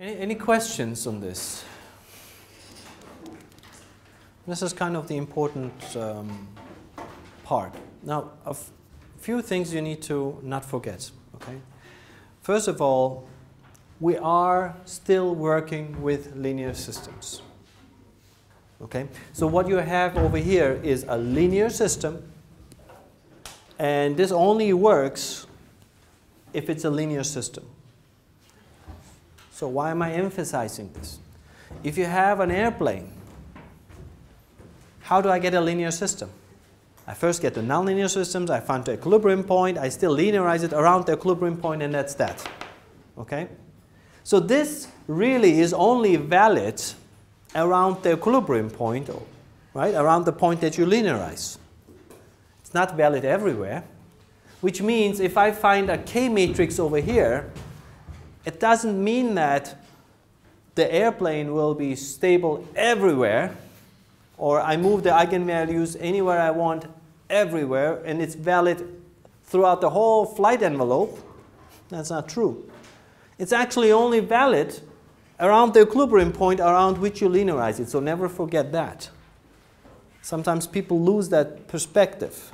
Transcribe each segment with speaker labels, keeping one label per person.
Speaker 1: Any, any questions on this? This is kind of the important um, part. Now, a few things you need to not forget. Okay. First of all, we are still working with linear systems. Okay. So what you have over here is a linear system, and this only works if it's a linear system. So why am I emphasizing this? If you have an airplane, how do I get a linear system? I first get the nonlinear systems, I find the equilibrium point, I still linearize it around the equilibrium point, and that's that. Okay? So this really is only valid around the equilibrium point, right? Around the point that you linearize. It's not valid everywhere, which means if I find a K matrix over here, it doesn't mean that the airplane will be stable everywhere, or I move the eigenvalues anywhere I want everywhere, and it's valid throughout the whole flight envelope. That's not true. It's actually only valid around the equilibrium point around which you linearize it, so never forget that. Sometimes people lose that perspective.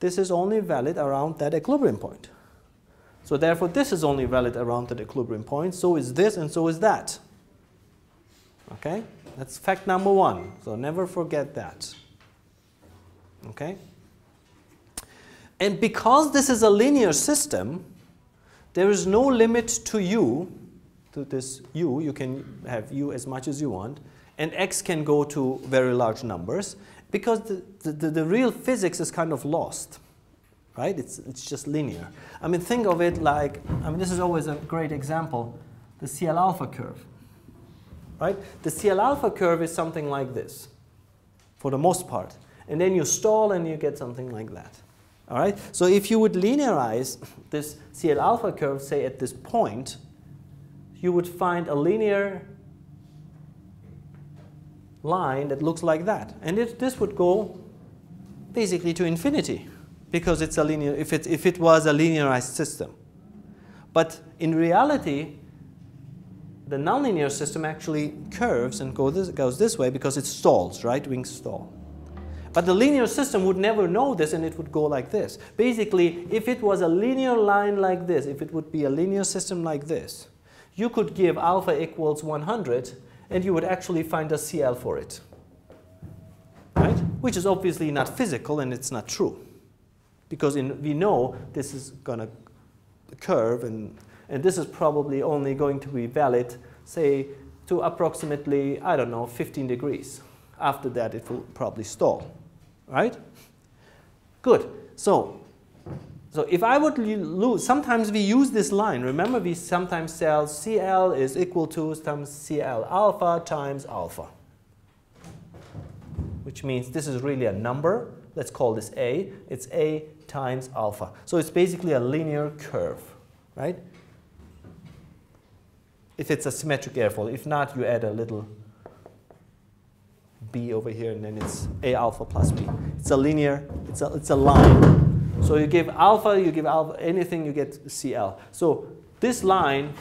Speaker 1: This is only valid around that equilibrium point. So therefore, this is only valid around the equilibrium point. So is this, and so is that. Okay? That's fact number one. So never forget that. Okay? And because this is a linear system, there is no limit to u, to this u. You can have u as much as you want. And x can go to very large numbers because the, the, the real physics is kind of lost right? It's, it's just linear. I mean, think of it like, I mean, this is always a great example, the CL alpha curve, right? The CL alpha curve is something like this, for the most part. And then you stall and you get something like that. All right? So if you would linearize this CL alpha curve, say at this point, you would find a linear line that looks like that. And it, this would go basically to infinity because it's a linear, if it, if it was a linearized system. But in reality, the nonlinear system actually curves and go this, goes this way because it stalls, right? Wings stall. But the linear system would never know this and it would go like this. Basically, if it was a linear line like this, if it would be a linear system like this, you could give alpha equals 100 and you would actually find a CL for it. Right? Which is obviously not physical and it's not true because in, we know this is going to curve and, and this is probably only going to be valid, say, to approximately, I don't know, 15 degrees. After that, it will probably stall, right? Good. So, so if I would lose, sometimes we use this line. Remember, we sometimes tell CL is equal to times CL alpha times alpha, which means this is really a number. Let's call this A. It's A times alpha. So it's basically a linear curve, right? If it's a symmetric airfoil. If not, you add a little b over here, and then it's a alpha plus b. It's a linear, it's a, it's a line. So you give alpha, you give alpha, anything, you get CL. So this line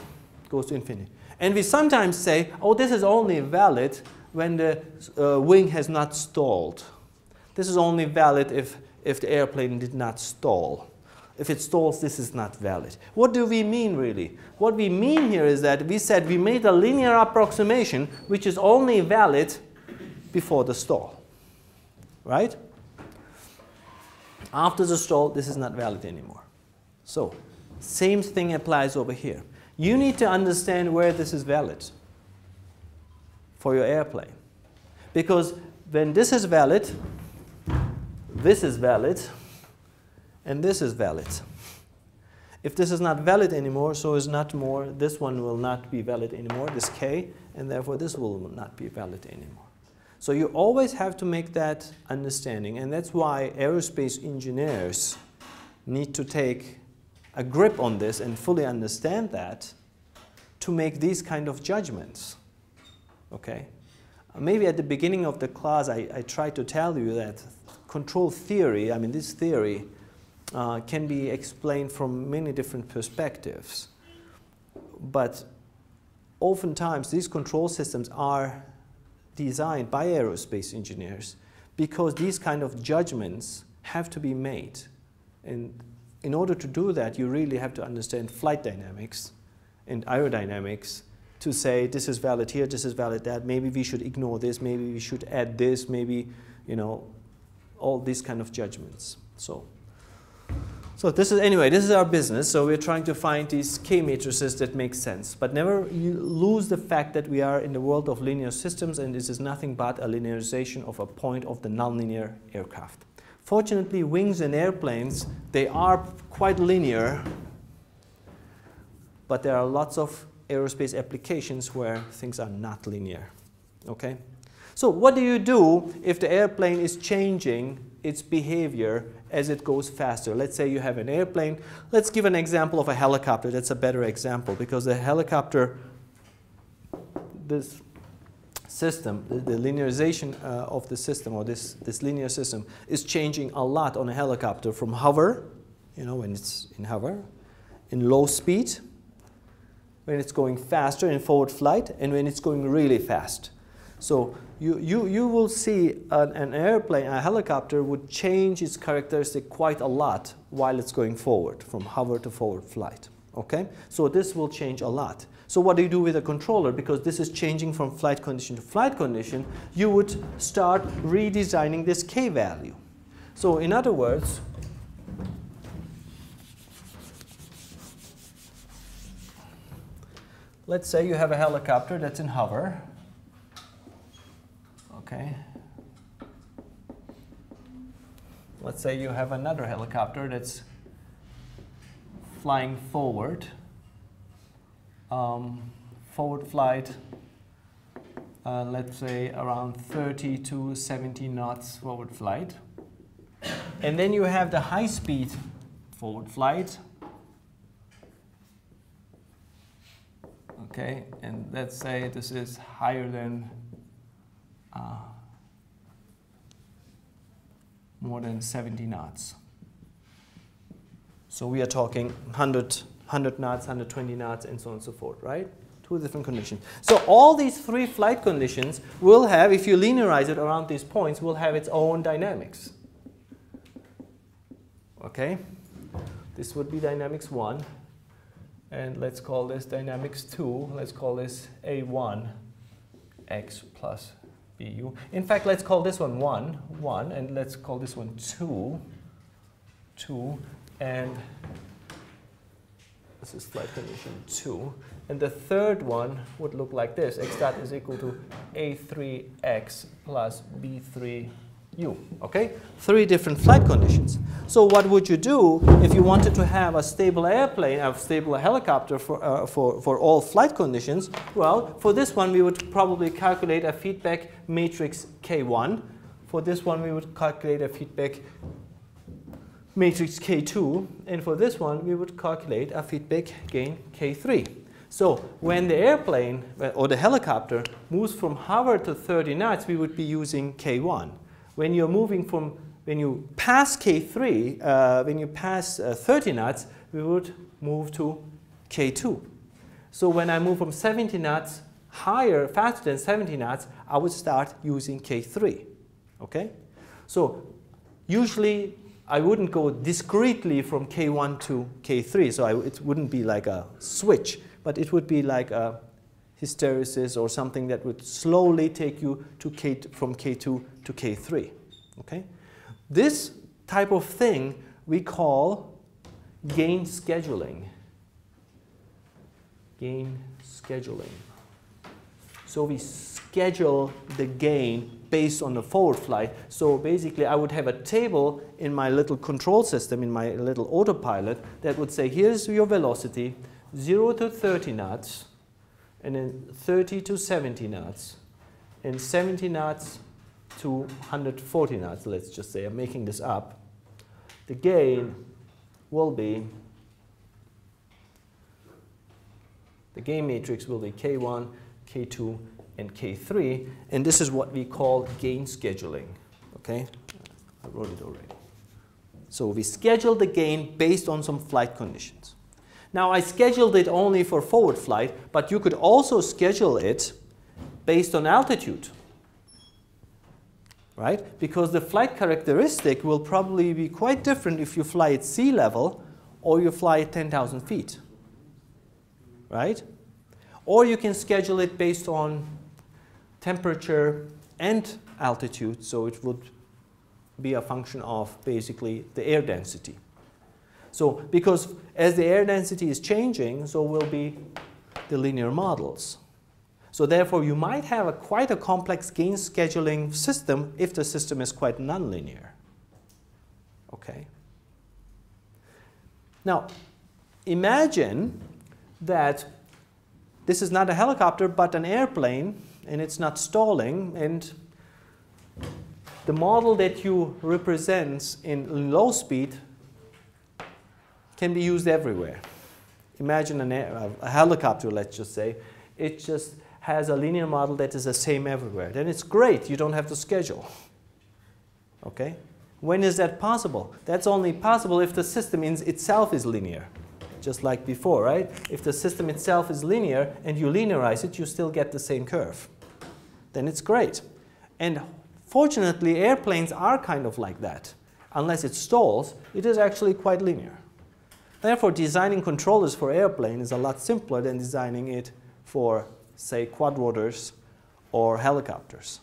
Speaker 1: goes to infinity. And we sometimes say, oh, this is only valid when the uh, wing has not stalled. This is only valid if if the airplane did not stall. If it stalls, this is not valid. What do we mean really? What we mean here is that we said we made a linear approximation which is only valid before the stall, right? After the stall, this is not valid anymore. So, same thing applies over here. You need to understand where this is valid for your airplane. Because when this is valid, this is valid, and this is valid. If this is not valid anymore, so is not more, this one will not be valid anymore, this k, and therefore this will not be valid anymore. So you always have to make that understanding, and that's why aerospace engineers need to take a grip on this and fully understand that to make these kind of judgments. Okay? Maybe at the beginning of the class I, I tried to tell you that control theory, I mean, this theory uh, can be explained from many different perspectives. But oftentimes these control systems are designed by aerospace engineers because these kind of judgments have to be made. And in order to do that, you really have to understand flight dynamics and aerodynamics to say this is valid here, this is valid that, maybe we should ignore this, maybe we should add this, maybe, you know, all these kind of judgments. So, so this is, anyway, this is our business. So we're trying to find these K matrices that make sense. But never you lose the fact that we are in the world of linear systems and this is nothing but a linearization of a point of the nonlinear aircraft. Fortunately, wings and airplanes, they are quite linear, but there are lots of aerospace applications where things are not linear. Okay? So what do you do if the airplane is changing its behavior as it goes faster? Let's say you have an airplane. Let's give an example of a helicopter. That's a better example because the helicopter, this system, the, the linearization uh, of the system or this, this linear system is changing a lot on a helicopter from hover, you know, when it's in hover, in low speed, when it's going faster in forward flight and when it's going really fast. So you, you, you will see an, an, airplane, a helicopter would change its characteristic quite a lot while it's going forward, from hover to forward flight. Okay? So this will change a lot. So what do you do with a controller? Because this is changing from flight condition to flight condition, you would start redesigning this K value. So in other words, Let's say you have a helicopter that's in hover. Okay. Let's say you have another helicopter that's flying forward. Um, forward flight, uh, let's say around 30 to 70 knots forward flight. And then you have the high speed forward flight okay? And let's say this is higher than uh, more than 70 knots. So we are talking 100, 100 knots, 120 knots, and so on and so forth, right? Two different conditions. So all these three flight conditions will have, if you linearize it around these points, will have its own dynamics. Okay? This would be dynamics 1 and let's call this dynamics 2. Let's call this A1 x plus bu. In fact, let's call this one 1, 1, and let's call this one 2, 2, and this is flight condition 2. And the third one would look like this. x dot is equal to a3x plus b3 u. Okay? Three different flight conditions. So what would you do if you wanted to have a stable airplane, a stable helicopter for, uh, for, for all flight conditions? Well, for this one we would probably calculate a feedback matrix K1. For this one we would calculate a feedback matrix K2. And for this one we would calculate a feedback gain K3. So when the airplane or the helicopter moves from hover to 30 knots, we would be using K1 when you're moving from, when you pass K3, uh, when you pass uh, 30 knots, we would move to K2. So when I move from 70 knots higher, faster than 70 knots, I would start using K3, okay? So usually I wouldn't go discretely from K1 to K3, so I, it wouldn't be like a switch, but it would be like a hysteresis or something that would slowly take you to K, from K2 to K3. Okay? This type of thing we call gain scheduling. Gain scheduling. So we schedule the gain based on the forward flight. So basically I would have a table in my little control system, in my little autopilot, that would say here's your velocity, 0 to 30 knots, and then 30 to 70 knots, and 70 knots to 140 knots, let's just say, I'm making this up, the gain will be, the gain matrix will be K1, K2, and K3, and this is what we call gain scheduling, okay? I wrote it already. So we schedule the gain based on some flight conditions. Now I scheduled it only for forward flight, but you could also schedule it based on altitude. Right? Because the flight characteristic will probably be quite different if you fly at sea level or you fly at 10,000 feet. Right? Or you can schedule it based on temperature and altitude, so it would be a function of basically the air density. So because as the air density is changing, so will be the linear models. So therefore, you might have a quite a complex gain scheduling system if the system is quite nonlinear. Okay. Now, imagine that this is not a helicopter but an airplane and it's not stalling and the model that you represent in low speed can be used everywhere. Imagine an a helicopter, let's just say. It just has a linear model that is the same everywhere. Then it's great. You don't have to schedule. Okay? When is that possible? That's only possible if the system in itself is linear. Just like before, right? If the system itself is linear and you linearize it, you still get the same curve. Then it's great. And fortunately, airplanes are kind of like that. Unless it stalls, it is actually quite linear. Therefore, designing controllers for airplane is a lot simpler than designing it for, say, quadrotors or helicopters.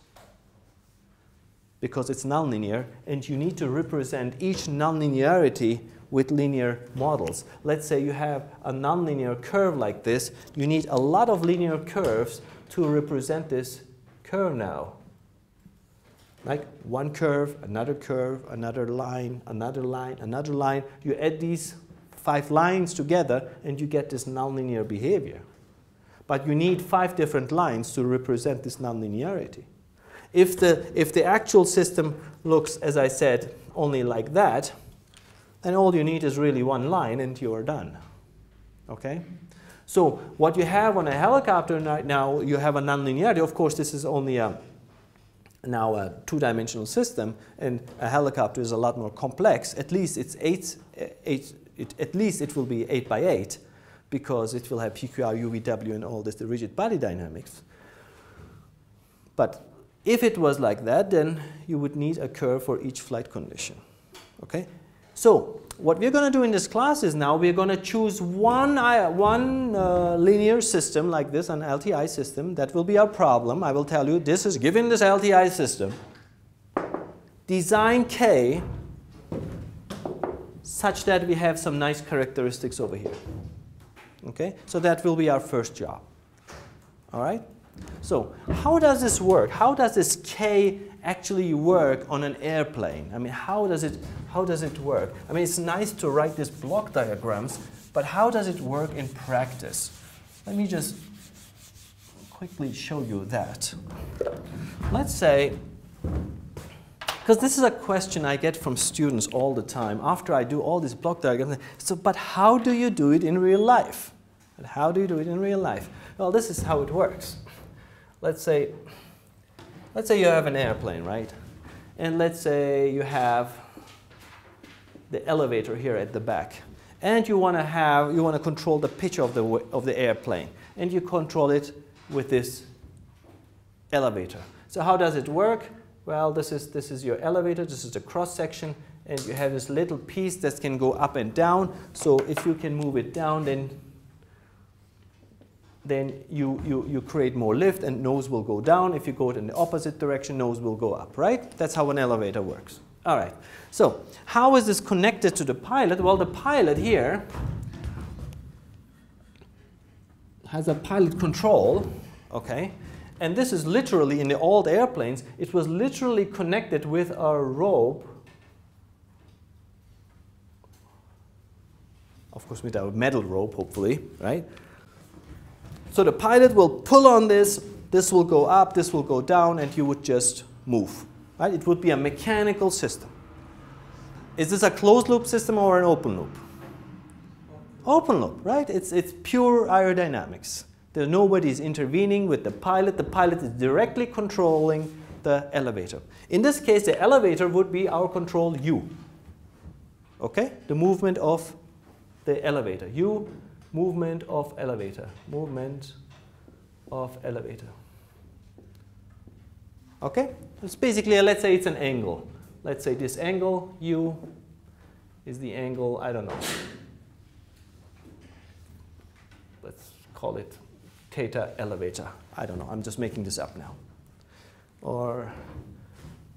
Speaker 1: Because it's nonlinear, and you need to represent each nonlinearity with linear models. Let's say you have a nonlinear curve like this. You need a lot of linear curves to represent this curve now. Like one curve, another curve, another line, another line, another line. You add these five lines together and you get this nonlinear behavior. But you need five different lines to represent this nonlinearity. If the, if the actual system looks, as I said, only like that, then all you need is really one line and you are done. Okay? So what you have on a helicopter right now, you have a nonlinearity. Of course, this is only a, now a two-dimensional system, and a helicopter is a lot more complex. At least it's eight, eight, it, at least it will be 8 by 8 because it will have PQR, UVW, and all this, the rigid body dynamics. But if it was like that, then you would need a curve for each flight condition. Okay? So what we're going to do in this class is now we're going to choose one, one uh, linear system like this, an LTI system. That will be our problem. I will tell you this is given this LTI system. Design K such that we have some nice characteristics over here. Okay, so that will be our first job. All right? So how does this work? How does this K actually work on an airplane? I mean, how does it, how does it work? I mean, it's nice to write these block diagrams, but how does it work in practice? Let me just quickly show you that. Let's say because this is a question I get from students all the time after I do all these block diagrams. So, but how do you do it in real life? But how do you do it in real life? Well, this is how it works. Let's say, let's say you have an airplane, right? And let's say you have the elevator here at the back. And you want to have, you want to control the pitch of the, of the airplane. And you control it with this elevator. So how does it work? Well, this is, this is your elevator, this is the cross section, and you have this little piece that can go up and down. So if you can move it down, then, then you, you, you create more lift and nose will go down. If you go in the opposite direction, nose will go up, right? That's how an elevator works. All right, so how is this connected to the pilot? Well, the pilot here has a pilot control, okay? And this is literally, in the old airplanes, it was literally connected with a rope. Of course, with a metal rope, hopefully, right? So the pilot will pull on this, this will go up, this will go down, and you would just move. Right? It would be a mechanical system. Is this a closed loop system or an open loop? Open loop, right? It's, it's pure aerodynamics. There nobody is intervening with the pilot. The pilot is directly controlling the elevator. In this case, the elevator would be our control U. Okay? The movement of the elevator. U movement of elevator. Movement of elevator. Okay? It's basically, let's say it's an angle. Let's say this angle, u, is the angle, I don't know. Let's call it theta elevator. I don't know, I'm just making this up now. Or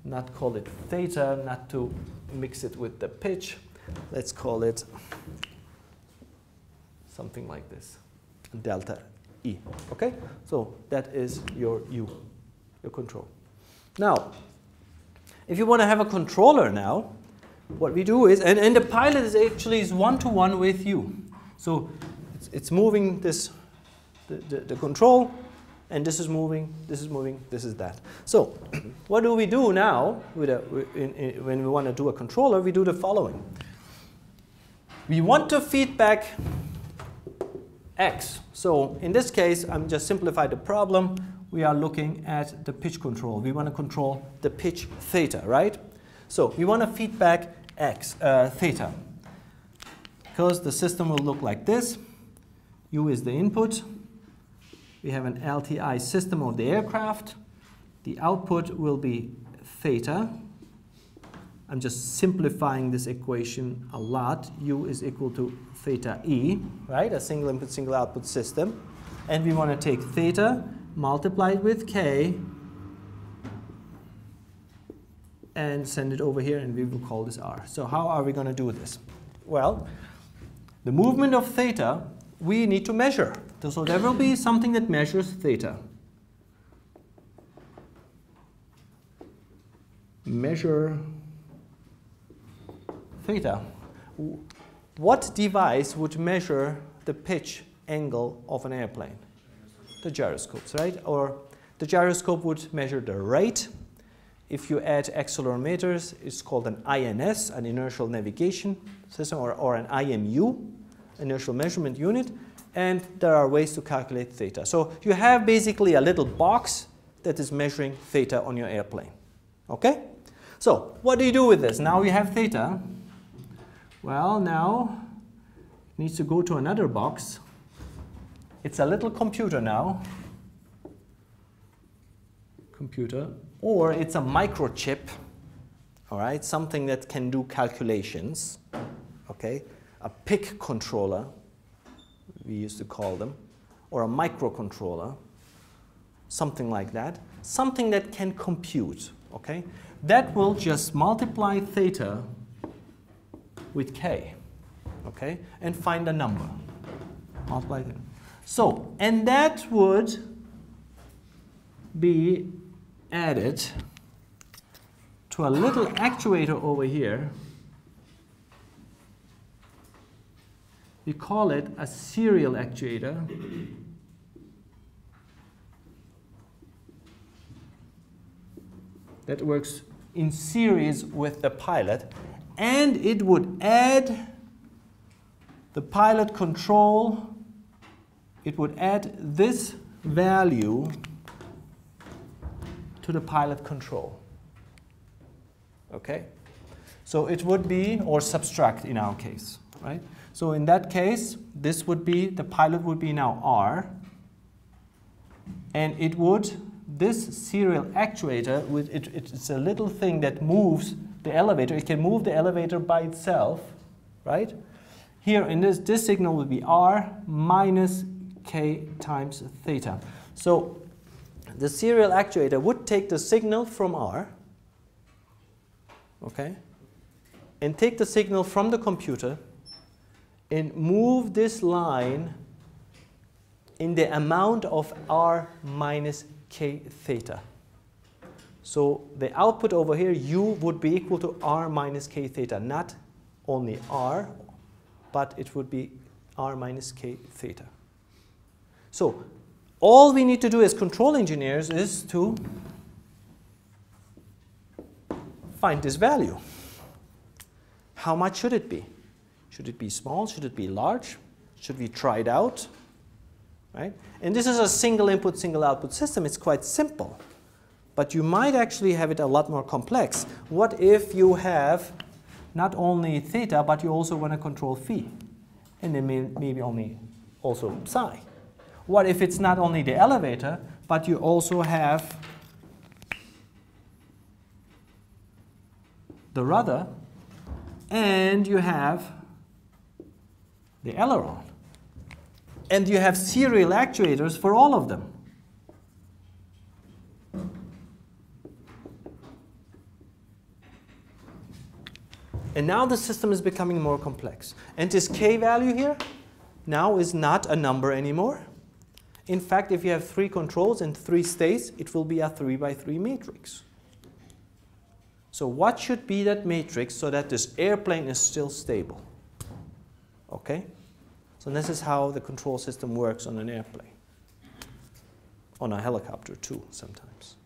Speaker 1: not call it theta, not to mix it with the pitch. Let's call it something like this, delta E. Okay? So that is your U, your control. Now, if you want to have a controller now, what we do is, and, and the pilot is actually is one-to-one -one with you. So it's, it's moving this, the, the, the control, and this is moving, this is moving, this is that. So what do we do now with a, in, in, when we want to do a controller? We do the following. We want to feedback x. So in this case, I'm just simplify the problem. We are looking at the pitch control. We want to control the pitch theta, right? So we want to feedback x, uh, theta. Because the system will look like this. U is the input. We have an LTI system of the aircraft. The output will be theta. I'm just simplifying this equation a lot. U is equal to theta E, right? A single input, single output system. And we want to take theta multiplied with K and send it over here and we will call this R. So how are we going to do this? Well, the movement of theta we need to measure. So there will be something that measures theta. Measure theta what device would measure the pitch angle of an airplane? The gyroscopes, right? Or the gyroscope would measure the rate. If you add accelerometers, it's called an INS, an inertial navigation system, or, or an IMU, inertial measurement unit. And there are ways to calculate theta. So you have basically a little box that is measuring theta on your airplane. Okay? So what do you do with this? Now you have theta. Well, now it needs to go to another box. It's a little computer now. Computer. Or it's a microchip, all right, something that can do calculations, okay? A PIC controller, we used to call them, or a microcontroller, something like that. Something that can compute, okay? That will just multiply theta with k, okay, and find a number. Multiply it. So, and that would be added to a little actuator over here. We call it a serial actuator. that works in series with the pilot and it would add the pilot control, it would add this value to the pilot control. Okay? So it would be, or subtract in our case, right? So in that case, this would be, the pilot would be now R, and it would, this serial actuator, it, it's a little thing that moves the elevator. It can move the elevator by itself, right? Here in this, this signal would be R minus K times theta. So the serial actuator would take the signal from R, okay, and take the signal from the computer and move this line in the amount of R minus K theta. So the output over here, u would be equal to r minus k theta, not only r, but it would be r minus k theta. So all we need to do as control engineers is to find this value. How much should it be? Should it be small? Should it be large? Should we try it out? Right? And this is a single input, single output system. It's quite simple. But you might actually have it a lot more complex. What if you have not only theta, but you also want to control phi? And then may, maybe only also psi. What if it's not only the elevator, but you also have the rudder and you have the aileron. And you have serial actuators for all of them. And now the system is becoming more complex. And this k value here now is not a number anymore. In fact, if you have three controls and three states, it will be a 3 by 3 matrix. So what should be that matrix so that this airplane is still stable? Okay? So this is how the control system works on an airplane. On a helicopter too, sometimes.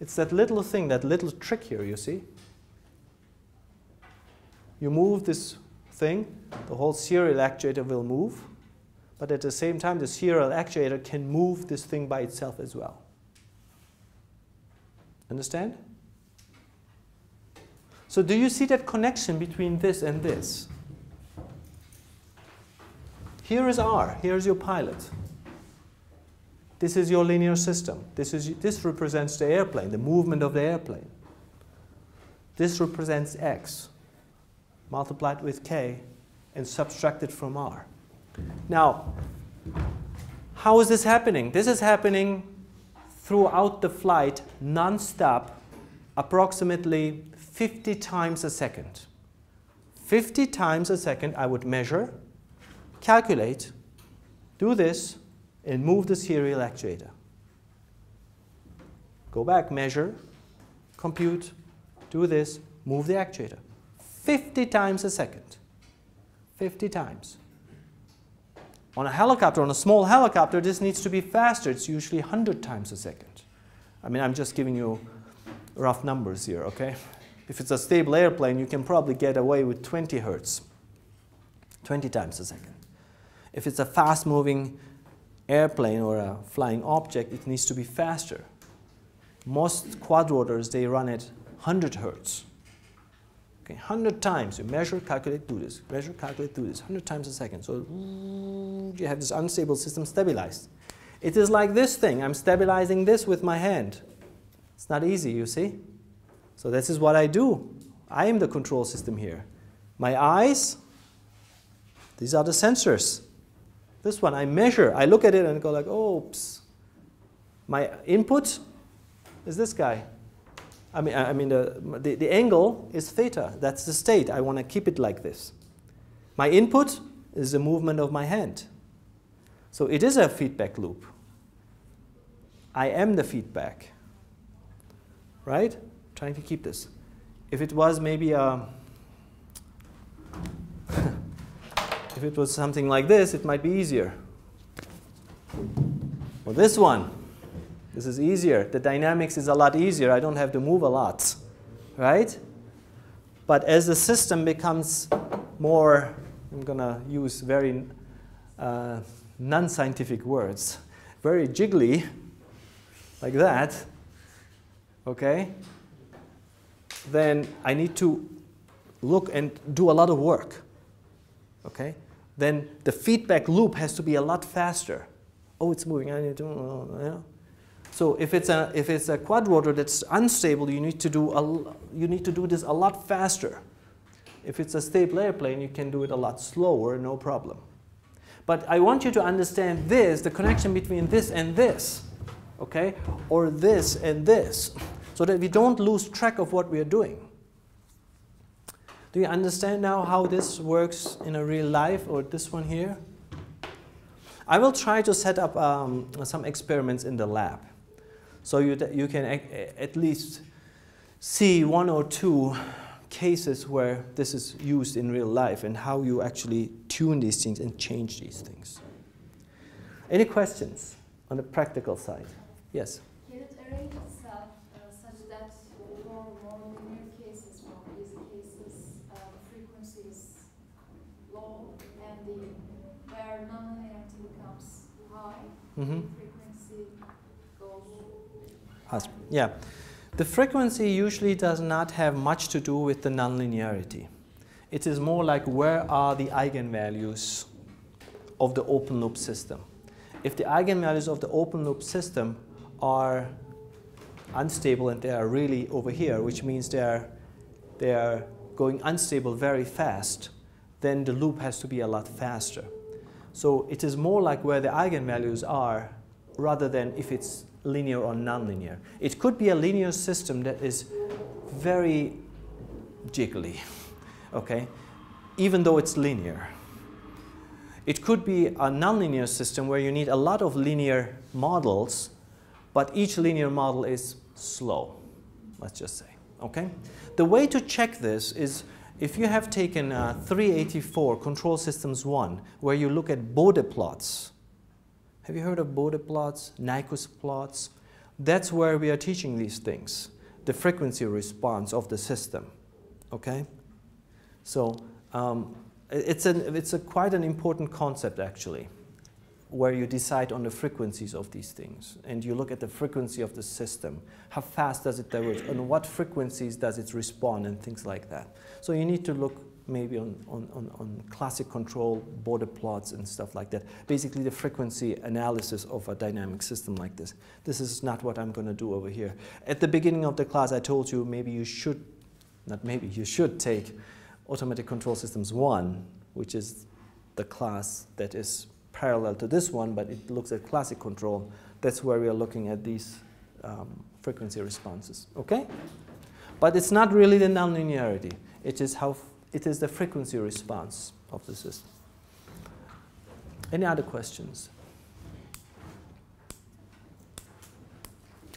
Speaker 1: It's that little thing, that little trick here, you see? You move this thing, the whole serial actuator will move, but at the same time, the serial actuator can move this thing by itself as well. Understand? So do you see that connection between this and this? Here is R, here is your pilot. This is your linear system. This, is, this represents the airplane, the movement of the airplane. This represents X multiplied with k, and subtracted from r. Now, how is this happening? This is happening throughout the flight, non-stop, approximately 50 times a second. 50 times a second, I would measure, calculate, do this, and move the serial actuator. Go back, measure, compute, do this, move the actuator. 50 times a second. 50 times. On a helicopter, on a small helicopter, this needs to be faster. It's usually 100 times a second. I mean, I'm just giving you rough numbers here, okay? If it's a stable airplane, you can probably get away with 20 hertz, 20 times a second. If it's a fast moving airplane or a flying object, it needs to be faster. Most quadrotors, they run at 100 hertz. Okay, 100 times you measure, calculate, do this. Measure, calculate, do this. 100 times a second. So you have this unstable system stabilized. It is like this thing. I'm stabilizing this with my hand. It's not easy, you see? So this is what I do. I am the control system here. My eyes, these are the sensors. This one, I measure. I look at it and go like, oh, oops. My input is this guy. I mean, I mean the, the, the angle is theta. That's the state. I want to keep it like this. My input is the movement of my hand. So it is a feedback loop. I am the feedback. Right? Trying to keep this. If it was maybe a, if it was something like this, it might be easier. Well, this one, this is easier. The dynamics is a lot easier. I don't have to move a lot, right? But as the system becomes more, I'm going to use very uh, non-scientific words, very jiggly, like that, okay? Then I need to look and do a lot of work, okay? Then the feedback loop has to be a lot faster. Oh, it's moving. I need to, oh, you know, so if it's a if it's a quadrotor that's unstable, you need to do a, you need to do this a lot faster. If it's a stable airplane, you can do it a lot slower, no problem. But I want you to understand this, the connection between this and this, okay? Or this and this, so that we don't lose track of what we are doing. Do you understand now how this works in a real life, or this one here? I will try to set up um, some experiments in the lab. So you, you can at least see one or two cases where this is used in real life and how you actually tune these things and change these things. Any questions on the practical side? Yes?
Speaker 2: Can it arrange itself uh, such that for more linear cases, more easy cases, uh, the frequency is low and the where nonlinearity becomes high, mm -hmm.
Speaker 1: Yeah. The frequency usually does not have much to do with the nonlinearity. It is more like where are the eigenvalues of the open loop system. If the eigenvalues of the open loop system are unstable and they are really over here, which means they are, they are going unstable very fast, then the loop has to be a lot faster. So it is more like where the eigenvalues are rather than if it's linear or nonlinear. It could be a linear system that is very jiggly, okay, even though it's linear. It could be a nonlinear system where you need a lot of linear models, but each linear model is slow, let's just say, okay? The way to check this is if you have taken uh, 384 Control Systems 1, where you look at Bode plots, have you heard of Bode plots, Nyquist plots? That's where we are teaching these things, the frequency response of the system, okay? So um, it's, an, it's a quite an important concept actually where you decide on the frequencies of these things and you look at the frequency of the system. How fast does it diverge? And what frequencies does it respond and things like that. So you need to look maybe on, on, on, on classic control Bode plots and stuff like that. Basically the frequency analysis of a dynamic system like this. This is not what i'm going to do over here. At the beginning of the class i told you maybe you should not maybe you should take automatic control systems 1 which is the class that is parallel to this one, but it looks at classic control. That's where we are looking at these um, frequency responses, okay? But it's not really the nonlinearity. It is, how it is the frequency response of the system. Any other questions?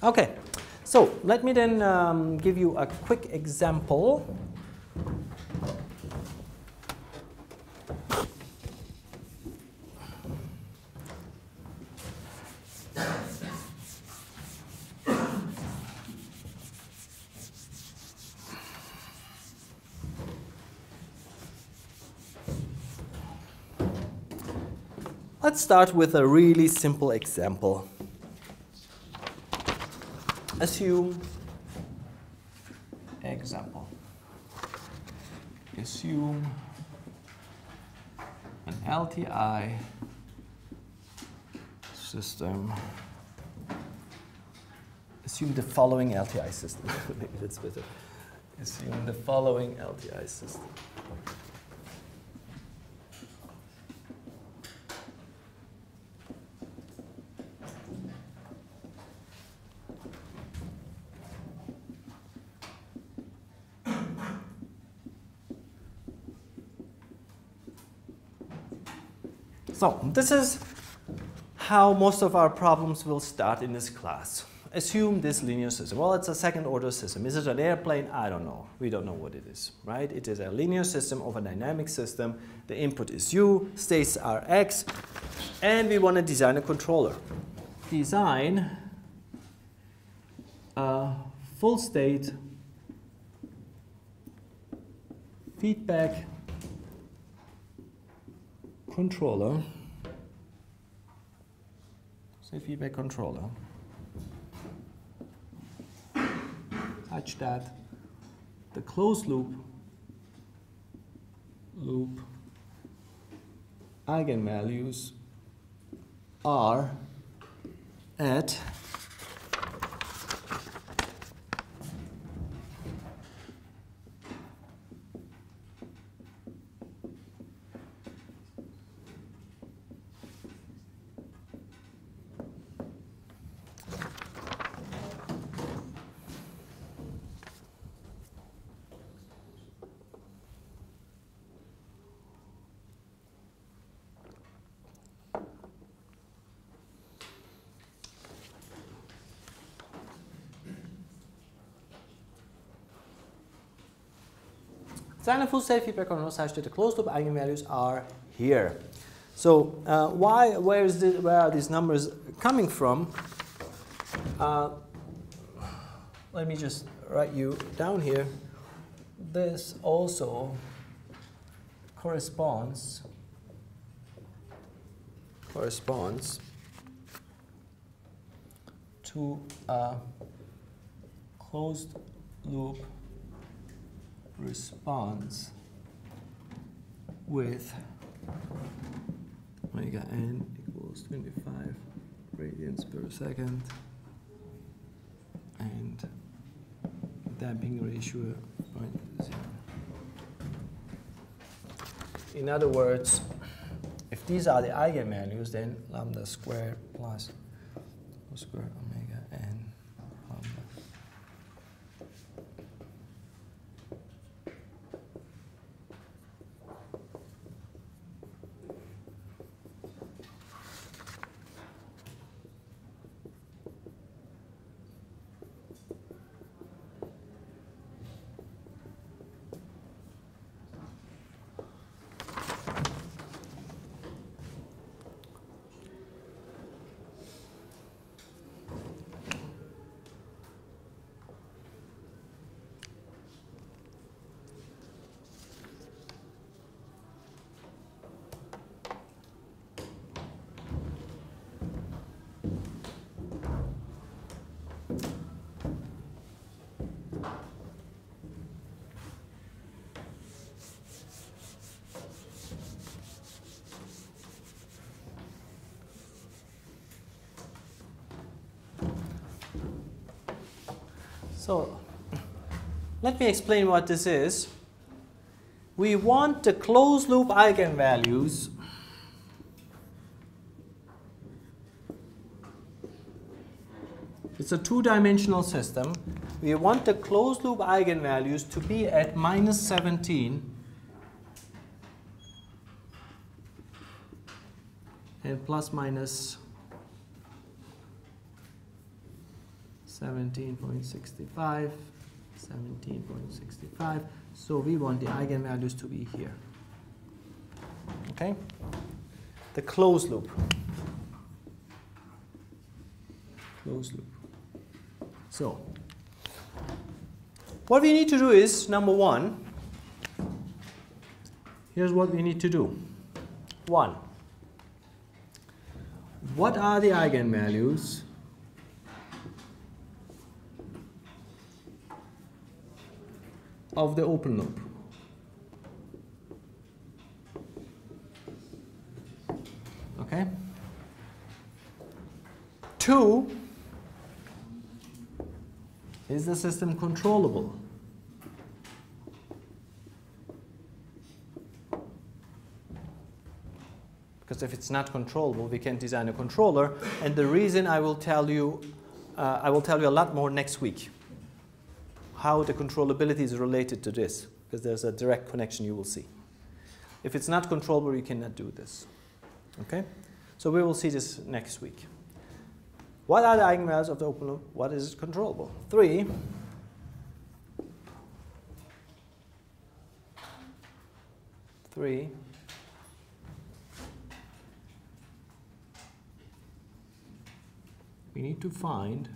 Speaker 1: Okay, so let me then um, give you a quick example. Let's start with a really simple example. Assume example. Assume an LTI system. Assume the following LTI system. Maybe that's better. Assume the following LTI system. So this is how most of our problems will start in this class. Assume this linear system. Well, it's a second order system. Is it an airplane? I don't know. We don't know what it is, right? It is a linear system of a dynamic system. The input is u, states are x, and we want to design a controller. Design a full state feedback controller, say feedback controller, such that. The closed loop loop eigenvalues are at Design full state feedback control such that the closed loop eigenvalues are here. So uh, why, where, is where are these numbers coming from? Uh, let me just write you down here. This also corresponds corresponds to a closed loop response with omega n equals 25 radians per second and damping ratio 0.0. In other words, if these are the eigenvalues, then lambda squared plus square omega n lambda. So let me explain what this is. We want the closed loop eigenvalues It's a two-dimensional system. We want the closed loop eigenvalues to be at minus 17 and plus minus 17.65, 17.65. So we want the eigenvalues to be here. Okay? The closed loop. Closed loop. So, what we need to do is number one, here's what we need to do. One, what are the eigenvalues of the open loop. Okay? Two, is the system controllable? Because if it's not controllable, we can design a controller. And the reason I will tell you, uh, I will tell you a lot more next week how the controllability is related to this, because there's a direct connection you will see. If it's not controllable, you cannot do this. Okay? So we will see this next week. What are the eigenvalues of the open loop? What is controllable? Three. Three. We need to find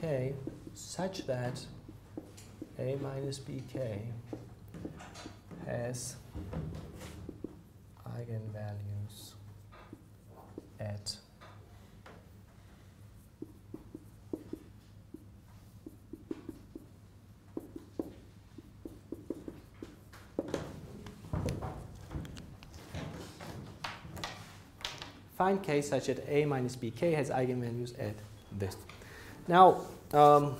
Speaker 1: k such that a minus bk has eigenvalues at find k such that a minus bk has eigenvalues at this. Now, um,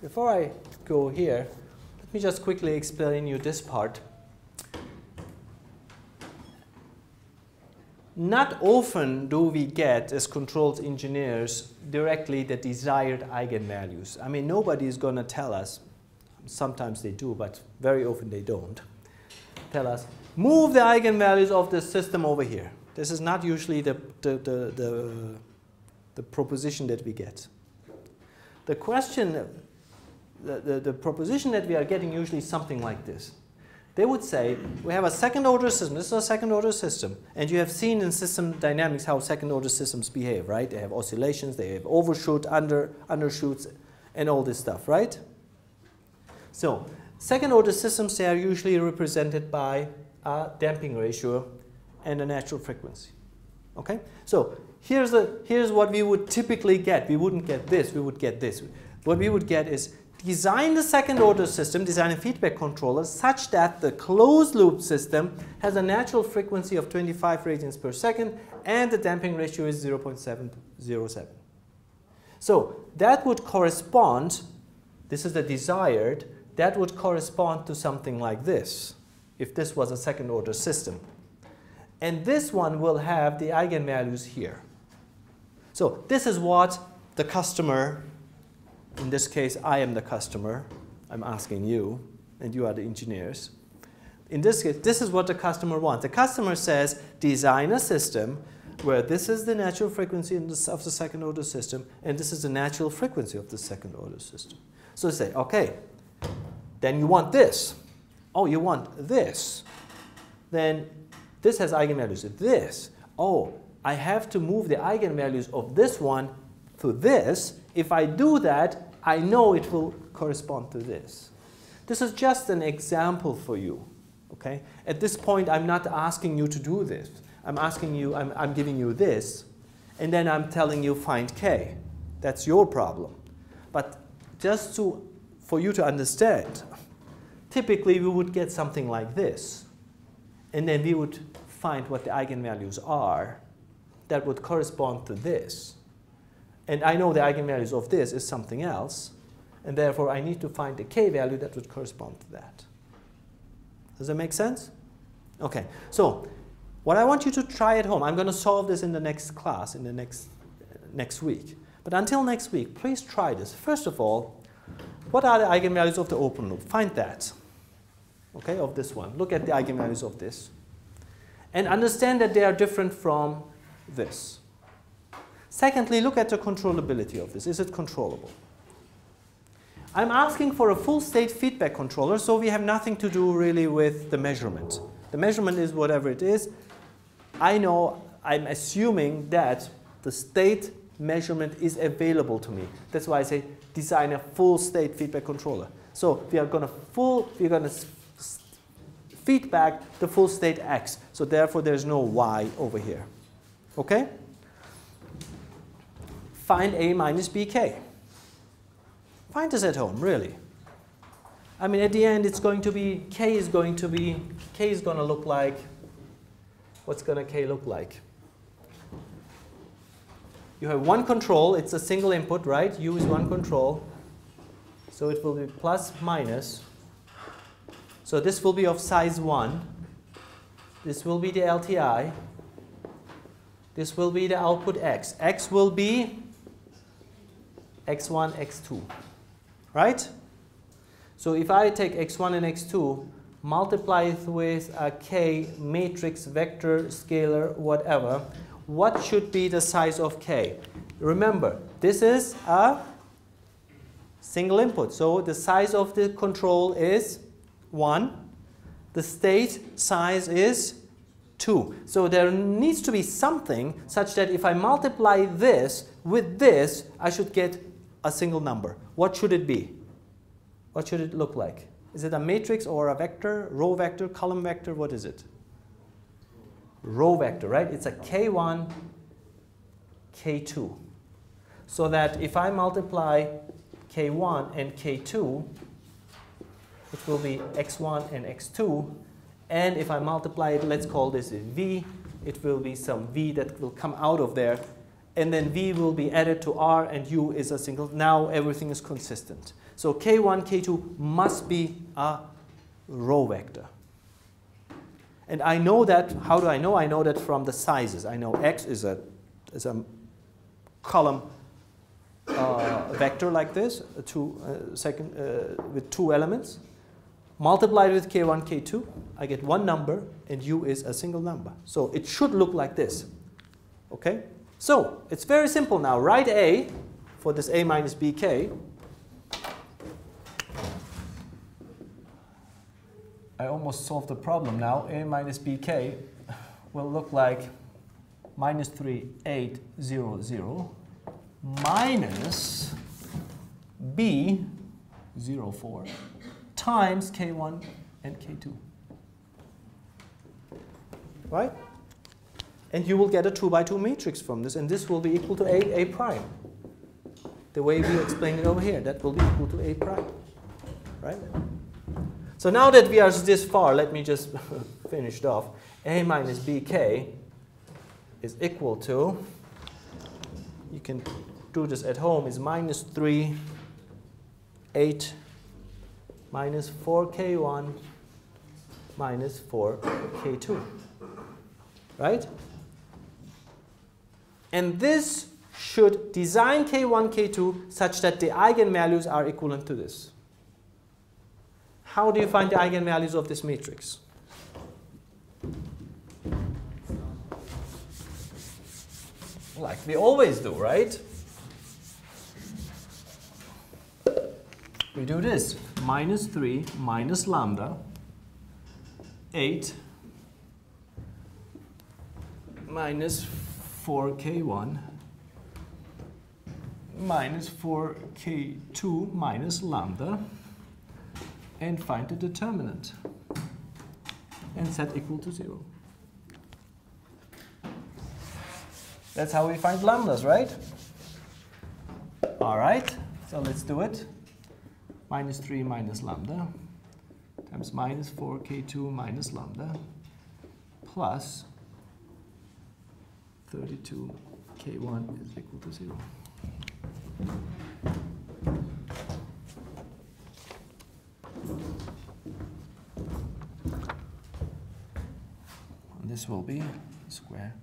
Speaker 1: before I go here, let me just quickly explain you this part. Not often do we get, as controls engineers, directly the desired eigenvalues. I mean, nobody is going to tell us, sometimes they do, but very often they don't, tell us, move the eigenvalues of the system over here. This is not usually the, the, the, the, the proposition that we get. The question the, the, the proposition that we are getting usually something like this. They would say, we have a second order system, this is a second order system, and you have seen in system dynamics how second order systems behave, right? They have oscillations, they have overshoot, under, undershoots, and all this stuff, right? So, second order systems, they are usually represented by a damping ratio and a natural frequency. Okay? So, here's, the, here's what we would typically get. We wouldn't get this, we would get this. What we would get is design the second order system, design a feedback controller such that the closed loop system has a natural frequency of 25 radians per second and the damping ratio is 0.707. So that would correspond, this is the desired, that would correspond to something like this if this was a second order system. And this one will have the eigenvalues here. So this is what the customer in this case, I am the customer. I'm asking you, and you are the engineers. In this case, this is what the customer wants. The customer says, design a system where this is the natural frequency of the second order system, and this is the natural frequency of the second order system. So say, okay, then you want this. Oh, you want this. Then this has eigenvalues. This. Oh, I have to move the eigenvalues of this one to this. If I do that, I know it will correspond to this. This is just an example for you. Okay? At this point, I'm not asking you to do this. I'm asking you, I'm, I'm giving you this, and then I'm telling you find k. That's your problem. But just to, for you to understand, typically we would get something like this. And then we would find what the eigenvalues are that would correspond to this. And I know the eigenvalues of this is something else, and therefore I need to find the k value that would correspond to that. Does that make sense? Okay, so what I want you to try at home, I'm going to solve this in the next class, in the next, uh, next week. But until next week, please try this. First of all, what are the eigenvalues of the open loop? Find that, okay, of this one. Look at the eigenvalues of this. And understand that they are different from this. Secondly, look at the controllability of this. Is it controllable? I'm asking for a full state feedback controller, so we have nothing to do really with the measurement. The measurement is whatever it is. I know, I'm assuming that the state measurement is available to me. That's why I say design a full state feedback controller. So we are going to full, we're going to feedback the full state X. So therefore there's no Y over here. Okay? Find A minus BK. Find this at home, really. I mean, at the end, it's going to be, K is going to be, K is going to look like, what's going to K look like? You have one control, it's a single input, right? U is one control. So it will be plus minus. So this will be of size 1. This will be the LTI. This will be the output X. X will be x1, x2, right? So if I take x1 and x2, multiply it with a k matrix, vector, scalar, whatever, what should be the size of k? Remember, this is a single input. So the size of the control is 1. The state size is 2. So there needs to be something such that if I multiply this with this, I should get a single number. What should it be? What should it look like? Is it a matrix or a vector, row vector, column vector? What is it? Row vector, right? It's a k1, k2. So that if I multiply k1 and k2, it will be x1 and x2. And if I multiply it, let's call this V, it will be some v that will come out of there and then v will be added to r, and u is a single. Now everything is consistent. So k1, k2 must be a row vector. And I know that, how do I know? I know that from the sizes. I know x is a, is a column uh, vector like this, two, uh, second, uh, with two elements. Multiplied with k1, k2, I get one number, and u is a single number. So it should look like this. Okay? So it's very simple now. Write A for this A minus BK. I almost solved the problem now. A minus BK will look like minus 3, 8, 0, 0 minus B, 0, 4 times K1 and K2. Right? And you will get a 2 by 2 matrix from this, and this will be equal to A, A prime. The way we explain it over here, that will be equal to A prime. Right? So now that we are this far, let me just finish it off. A minus bk is equal to, you can do this at home, is minus 3, 8, minus 4k1, minus 4k2. Right? And this should design k1, k2 such that the eigenvalues are equivalent to this. How do you find the eigenvalues of this matrix? Like we always do, right? We do this. Minus 3 minus lambda, 8 minus 4k1 minus 4k2 minus lambda and find the determinant and set equal to 0. That's how we find lambdas, right? All right, so let's do it. Minus 3 minus lambda times minus 4k2 minus lambda plus 32k1 is equal to 0. this will be square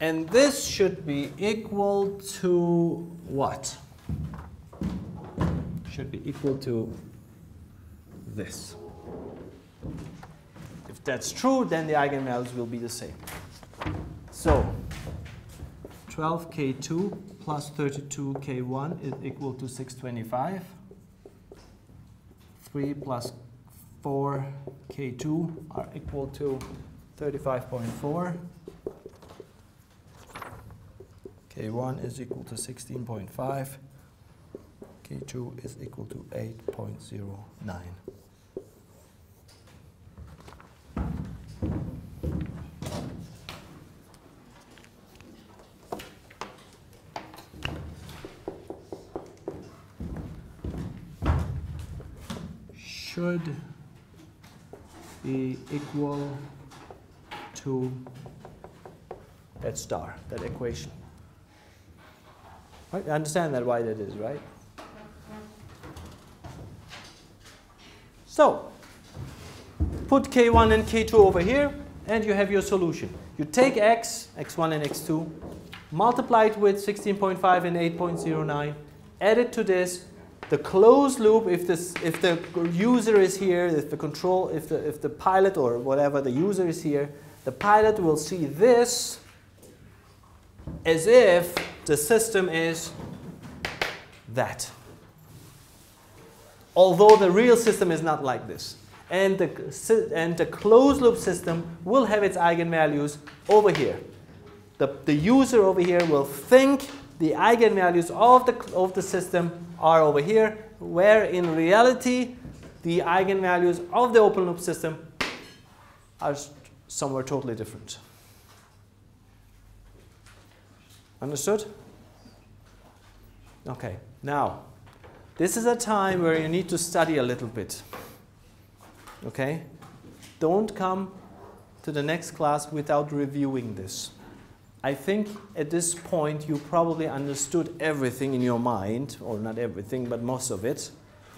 Speaker 1: And this should be equal to what? Should be equal to this. If that's true, then the eigenvalues will be the same. So 12k2 plus 32k1 is equal to 625. 3 plus 4k2 are equal to 35.4. K1 is equal to 16.5. K2 is equal to 8.09. should be equal to that star, that equation. Right? understand that why that is, right? So, put k1 and k2 over here, and you have your solution. You take x, x1 and x2, multiply it with 16.5 and 8.09, add it to this. The closed loop, if, this, if the user is here, if the control, if the, if the pilot or whatever, the user is here, the pilot will see this as if the system is that. Although the real system is not like this. And the, and the closed loop system will have its eigenvalues over here. The, the user over here will think the eigenvalues of the, of the system are over here, where in reality the eigenvalues of the open loop system are somewhere totally different. Understood? Okay, now, this is a time where you need to study a little bit. Okay? Don't come to the next class without reviewing this. I think at this point you probably understood everything in your mind, or not everything, but most of it.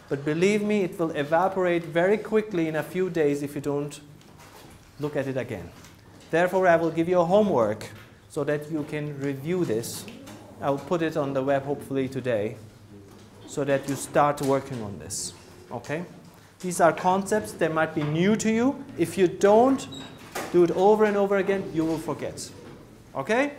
Speaker 1: But believe me, it will evaporate very quickly in a few days if you don't look at it again. Therefore, I will give you a homework so that you can review this. I'll put it on the web hopefully today so that you start working on this. Okay? These are concepts that might be new to you. If you don't do it over and over again, you will forget. Okay?